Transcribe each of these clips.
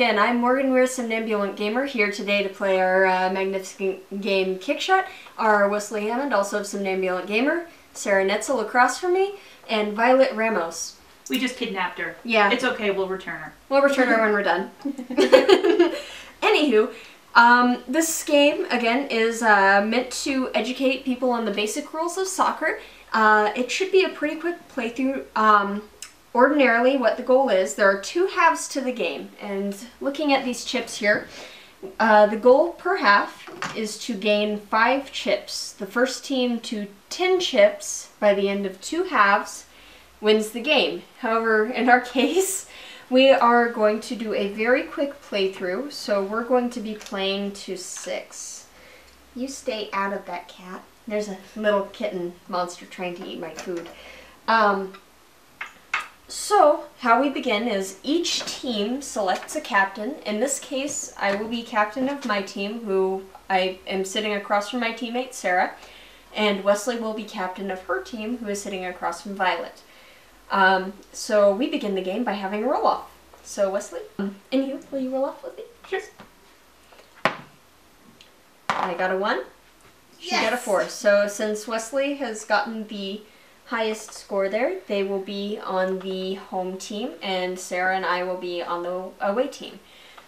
again, I'm Morgan Weir, Somnambulant Gamer, here today to play our uh, magnificent game Kickshot. Our Wesley Hammond, also of Somnambulant Gamer, Sarah Netzel across from me, and Violet Ramos. We just kidnapped her. Yeah. It's okay, we'll return her. We'll return her when we're done. Anywho, um, this game, again, is uh, meant to educate people on the basic rules of soccer. Uh, it should be a pretty quick playthrough. Um, ordinarily, what the goal is, there are two halves to the game, and looking at these chips here, uh, the goal per half is to gain five chips. The first team to 10 chips by the end of two halves wins the game. However, in our case, we are going to do a very quick playthrough, so we're going to be playing to six. You stay out of that cat. There's a little kitten monster trying to eat my food. Um, so, how we begin is each team selects a captain. In this case, I will be captain of my team, who I am sitting across from my teammate, Sarah. And Wesley will be captain of her team, who is sitting across from Violet. Um, so we begin the game by having a roll off. So Wesley, and you, will you roll off with me? Sure. I got a one. She got a four. So since Wesley has gotten the highest score there, they will be on the home team, and Sarah and I will be on the away team.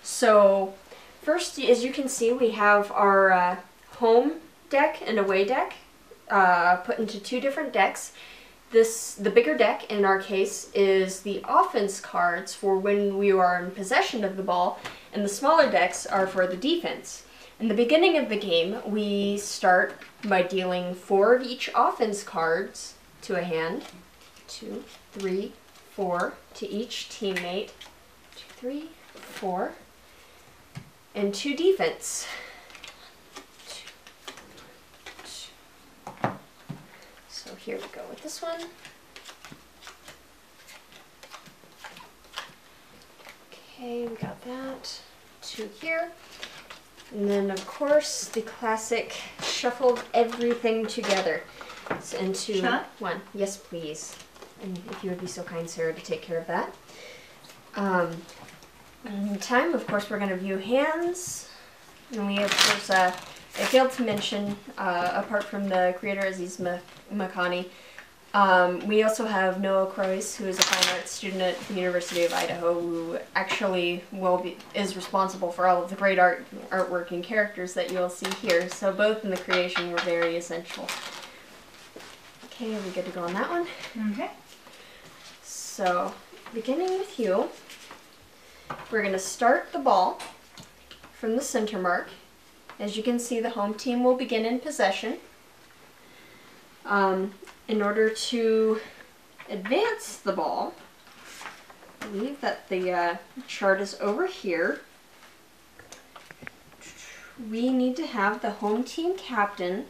So first, as you can see, we have our uh, home deck and away deck uh, put into two different decks. This the bigger deck in our case is the offense cards for when we are in possession of the ball, and the smaller decks are for the defense. In the beginning of the game, we start by dealing four of each offense cards to a hand. Two, three, four to each teammate. Two, three, four. And two defense. So here we go with this one. Okay, we got that. Two here. And then, of course, the classic shuffle everything together into Shot? one. Yes, please. And if you would be so kind, Sarah, to take care of that. Um, in time, of course, we're going to view hands. And we, of course, uh, I failed to mention, uh, apart from the creator Aziz Ma- Makani, um, we also have Noah Croys, who is a fine arts student at the University of Idaho, who actually will be is responsible for all of the great art artwork and characters that you'll see here. So both in the creation were very essential. Okay, are we good to go on that one? Okay. So, beginning with you, we're going to start the ball from the center mark. As you can see, the home team will begin in possession. Um, in order to advance the ball, I believe that the uh, chart is over here. We need to have the home team captain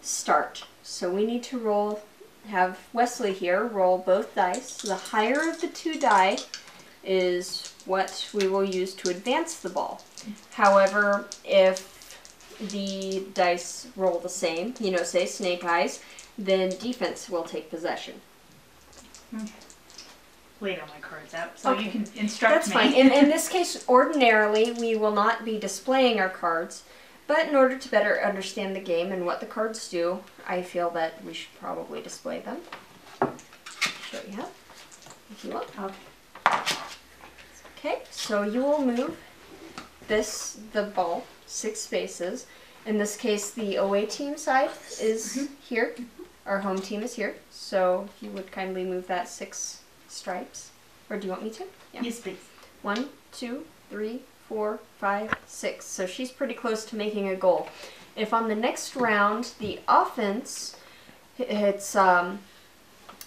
start. So we need to roll, have Wesley here roll both dice. The higher of the two die is what we will use to advance the ball. However, if the dice roll the same, you know, say snake eyes, then defense will take possession. Hmm. Later my cards out, so Okay. you can instruct That's me. fine. In, in this case, ordinarily, we will not be displaying our cards, but in order to better understand the game and what the cards do, I feel that we should probably display them. Show you how, if you want. Okay. Okay, so you will move this, the ball, six spaces. In this case, the away team side is mm-hmm. here. Mm-hmm. Our home team is here. So if you would kindly move that six stripes. Or do you want me to? Yeah. Yes, please. One, two, three, four, five, six. So she's pretty close to making a goal. If on the next round the offense hits, um,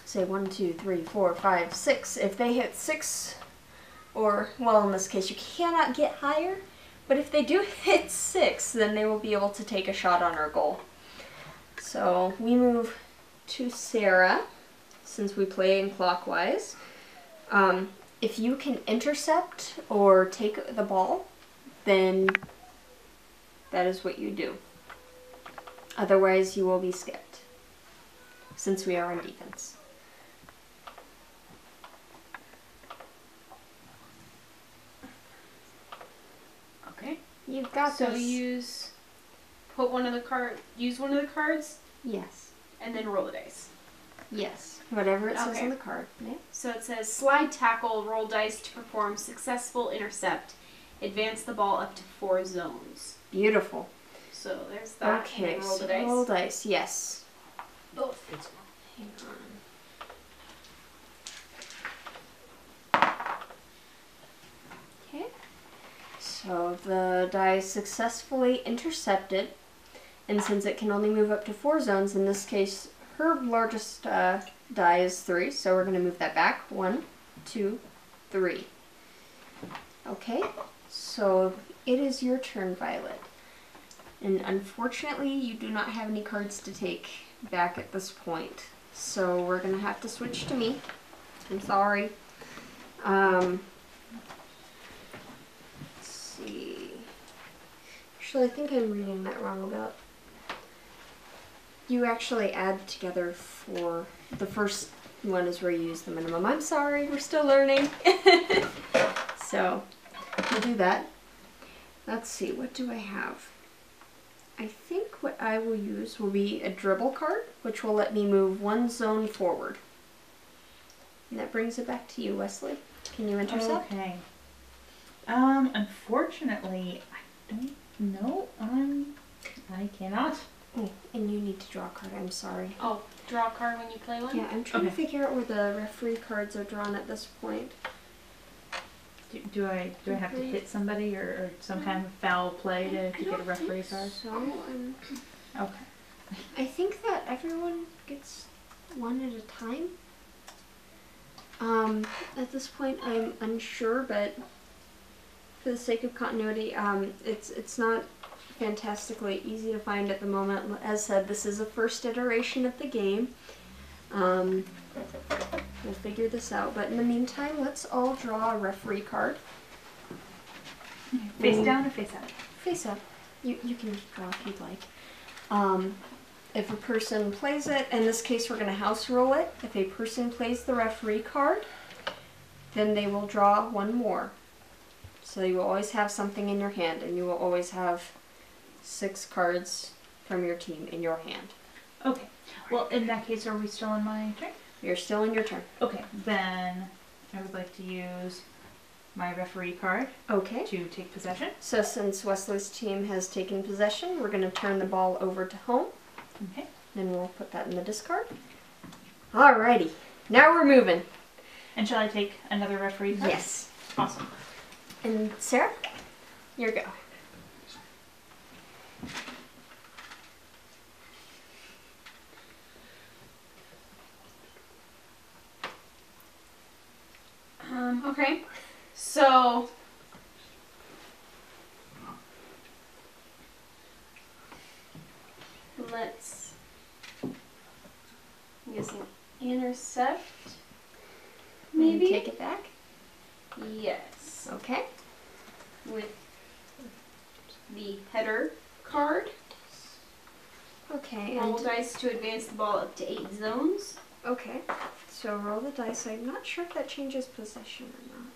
say one, two, three, four, five, six, if they hit six, or, well, in this case, you cannot get higher, but if they do hit six, then they will be able to take a shot on our goal. So we move to Sarah, since we play in clockwise. Um, if you can intercept or take the ball, then that is what you do. Otherwise, you will be skipped, since we are on defense. Okay. You've got so this. use, put one of the card, use one of the cards, Yes. and then roll the dice. Yes. Whatever it says Okay. on the card. Yeah. So it says slide tackle, roll dice to perform successful intercept, advance the ball up to four zones. Beautiful. So there's that. okay. then roll so the dice. roll dice. Yes. Both. Hang on. Okay. So the die is successfully intercepted, and since it can only move up to four zones, in this case, her largest uh, die is three, so we're going to move that back. One, two, three. Okay, so it is your turn, Violet. And unfortunately, you do not have any cards to take back at this point. So we're gonna have to switch to me. I'm sorry. Um, let's see. Actually, I think I'm reading that wrong about. You actually add together for the first one is where you use the minimum. I'm sorry, we're still learning. so we'll do that. Let's see, what do I have? I think what I will use will be a dribble card, which will let me move one zone forward. And that brings it back to you, Wesley. Can you intercept? Okay. Um, unfortunately, I don't know. Um, I cannot. Oh, and you need to draw a card. I'm sorry. Oh, draw a card when you play one? Yeah, I'm trying to figure out where the referee cards are drawn at this point. Do, do I do I have to hit somebody or, or some kind of foul play to, to get a referee think card? So, um, Okay. I think that everyone gets one at a time. Um, at this point, I'm unsure, but for the sake of continuity, um, it's it's not fantastically easy to find at the moment. As said, this is a first iteration of the game. Um, we'll figure this out, but in the meantime, let's all draw a referee card. Face down or face up? Face up. You you can draw if you'd like. Um, if a person plays it, in this case we're going to house roll it. If a person plays the referee card, then they will draw one more. So you will always have something in your hand, and you will always have six cards from your team in your hand. Okay. Well, in that case, are we still in my turn? You're still in your turn. Okay. Then I would like to use my referee card Okay. to take possession. So since Wesley's team has taken possession, we're going to turn the ball over to home. Okay. Then we'll put that in the discard. Alrighty. Now we're moving. And shall I take another referee card? Yes. Awesome. And Sarah, your go. Um, okay. So let's I'm guessing intercept. And Maybe? take it back. Yes. Okay. With the header card. Okay. Roll dice to advance the ball up to eight zones. Okay. So roll the dice. I'm not sure if that changes position or not.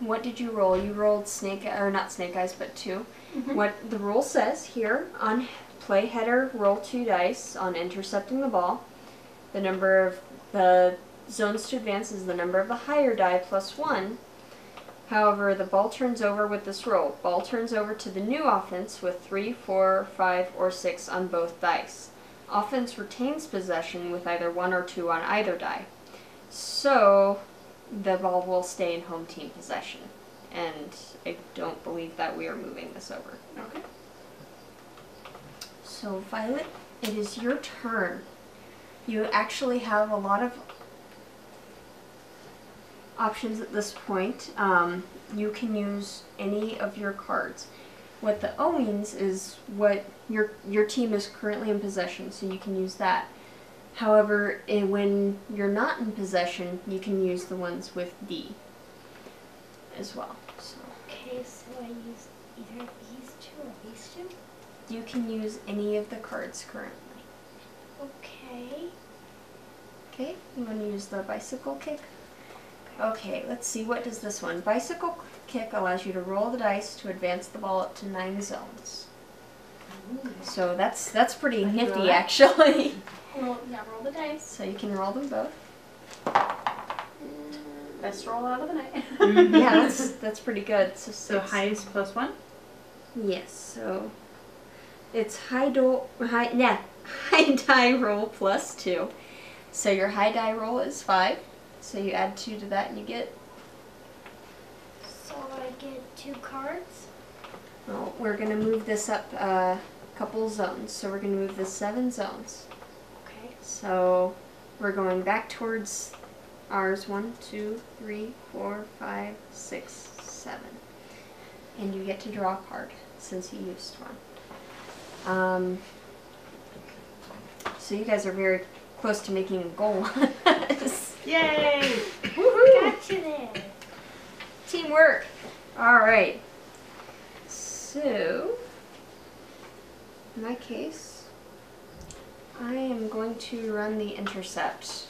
What did you roll? You rolled snake or not snake eyes, but 2 Mhm. What the rule says here on play header, roll two dice on intercepting the ball. The number of the zones to advance is the number of the higher die plus one. However, the ball turns over with this roll. Ball turns over to the new offense with three, four, five, or six on both dice. Offense retains possession with either one or two on either die. So, the ball will stay in home team possession. And I don't believe that we are moving this over. Okay. So, Violet, it is your turn. You actually have a lot of options at this point. Um, you can use any of your cards. What the O means is what your your team is currently in possession, so you can use that. However, eh, when you're not in possession, you can use the ones with D as well. So Okay, so I use either these two or these two? you can use any of the cards currently. Okay. Okay, you want to use the bicycle kick Okay, let's see. What does this one? Bicycle kick allows you to roll the dice to advance the ball up to nine zones. So that's that's pretty Can I nifty, roll actually. Roll, yeah, roll the dice. so you can roll them both. Mm. Best roll out of the night. Mm, yeah, that's that's pretty good. So, So six. highest plus one. Yes. So it's high do high yeah high die roll plus two. So your high die roll is five. So you add two to that, and you get. So I get two cards. Well, we're gonna move this up a couple zones. So we're gonna move this seven zones. Okay. So we're going back towards ours. One, two, three, four, five, six, seven. And you get to draw a card since you used one. Um, so you guys are very close to making a goal on this. Yay! Gotcha there. Teamwork. All right. So, in my case, I am going to run the intercept.